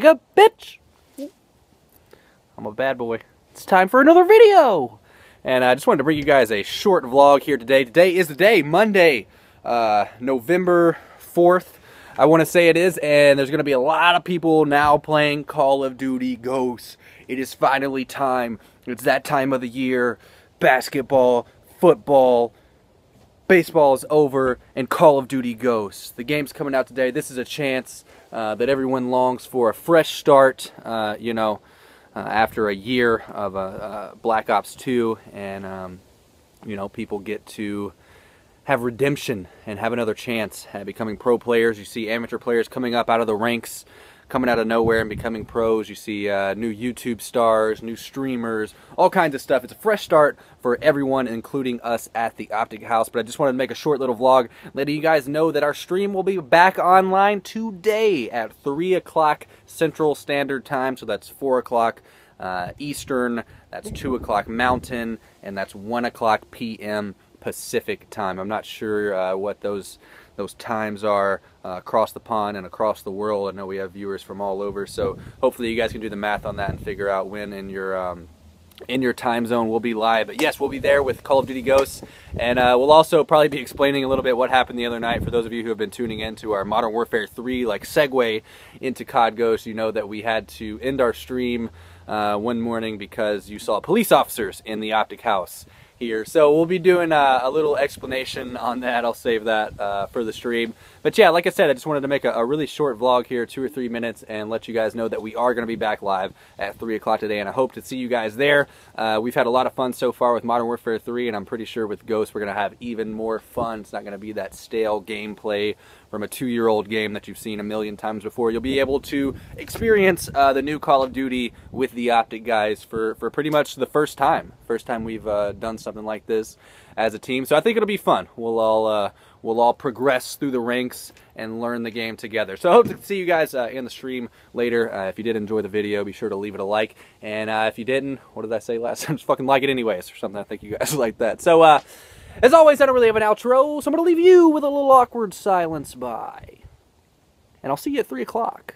Wake up, bitch! I'm a bad boy. It's time for another video! And I just wanted to bring you guys a short vlog here today. Today is the day, Monday, uh, November 4th. I want to say it is, and there's going to be a lot of people now playing Call of Duty Ghosts. It is finally time. It's that time of the year. Basketball, football, baseball is over and Call of Duty Ghosts. The game's coming out today. This is a chance uh, that everyone longs for a fresh start, uh, you know, uh, after a year of uh, uh, Black Ops 2 and, um, you know, people get to have redemption and have another chance at becoming pro players. You see amateur players coming up out of the ranks coming out of nowhere and becoming pros. You see uh, new YouTube stars, new streamers, all kinds of stuff. It's a fresh start for everyone, including us at the Optic House. But I just wanted to make a short little vlog letting you guys know that our stream will be back online today at 3 o'clock Central Standard Time. So that's 4 o'clock uh, Eastern, that's 2 o'clock Mountain, and that's 1 o'clock p.m. Pacific time. I'm not sure uh, what those those times are uh, across the pond and across the world. I know we have viewers from all over, so hopefully you guys can do the math on that and figure out when in your um, in your time zone we'll be live. But yes, we'll be there with Call of Duty Ghosts, and uh, we'll also probably be explaining a little bit what happened the other night. For those of you who have been tuning in to our Modern Warfare 3 like segue into COD Ghosts, you know that we had to end our stream uh, one morning because you saw police officers in the Optic House here. So we'll be doing a, a little explanation on that. I'll save that uh, for the stream. But yeah, like I said, I just wanted to make a, a, really short vlog here, two or three minutes, and let you guys know that we are going to be back live at 3 o'clock today, and I hope to see you guys there. Uh, we've had a lot of fun so far with Modern Warfare 3, and I'm pretty sure with Ghost we're going to have even more fun. It's not going to be that stale gameplay from a two-year-old game that you've seen a million times before. You'll be able to experience uh, the new Call of Duty with the Optic guys for, for pretty much the first time. First time we've uh, done something like this as a team. So I think it'll be fun. We'll all uh, we'll all progress through the ranks and learn the game together. So I hope to see you guys uh, in the stream later. Uh, if you did enjoy the video, be sure to leave it a like. And uh, if you didn't, what did I say last time? Just fucking like it anyways or something. I think you guys like that. So uh, as always, I don't really have an outro, so I'm going to leave you with a little awkward silence bye. And I'll see you at 3 o'clock.